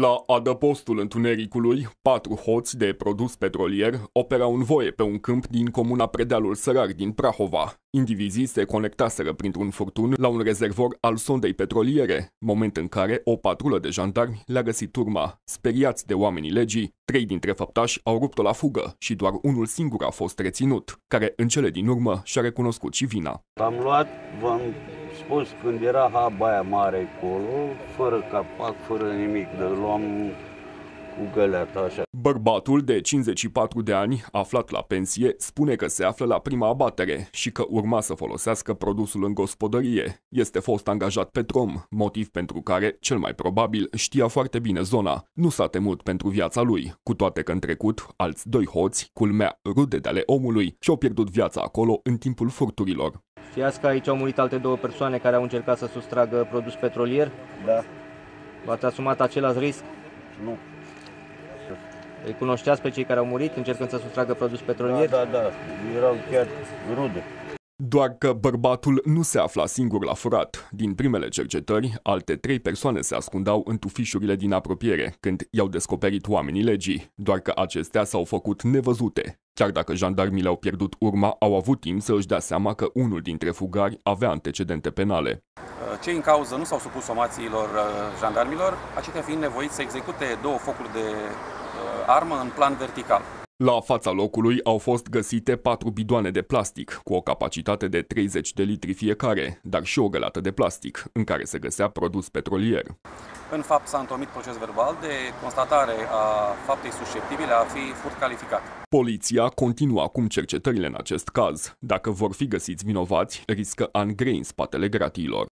La adăpostul întunericului, patru hoți de produs petrolier operau în voie pe un câmp din comuna Predealul Sărar din Prahova. Indivizii se conectaseră printr-un furtun la un rezervor al sondei petroliere, moment în care o patrulă de jandarmi le-a găsit urma. Speriați de oamenii legii, trei dintre făptași au rupt-o la fugă și doar unul singur a fost reținut, care în cele din urmă și-a recunoscut și vina. Am luat, v-am spus, când era haba aia mare acolo, fără capac, fără nimic, de luam cu găleata așa. Bărbatul de 54 de ani, aflat la pensie, spune că se află la prima abatere și că urma să folosească produsul în gospodărie. Este fost angajat pe trom, motiv pentru care, cel mai probabil, știa foarte bine zona. Nu s-a temut pentru viața lui, cu toate că în trecut, alți doi hoți, culmea rude de ale omului, și-au pierdut viața acolo în timpul furturilor. Știați că aici au murit alte două persoane care au încercat să sustragă produs petrolier? Da, V-ați asumat același risc? nu. Îi cunoșteați pe cei care au murit încercând să sustragă produs Da, petrolier? da, da, erau chiar rude. Doar că bărbatul nu se afla singur la furat. Din primele cercetări, alte trei persoane se ascundau în tufișurile din apropiere, când i-au descoperit oamenii legii, doar că acestea s-au făcut nevăzute. Chiar dacă jandarmii le-au pierdut urma, au avut timp să își dea seama că unul dintre fugari avea antecedente penale. Cei în cauză nu s-au supus somațiilor uh, jandarmilor, aceștia fiind nevoiți să execute două focuri de uh, armă în plan vertical. La fața locului au fost găsite patru bidoane de plastic, cu o capacitate de 30 de litri fiecare, dar și o găleată de plastic, în care se găsea produs petrolier. În fapt s-a întomit proces verbal de constatare a faptei susceptibile a fi furt calificat. Poliția continuă acum cercetările în acest caz. Dacă vor fi găsiți vinovați, riscă ani grei în spatele gratiilor.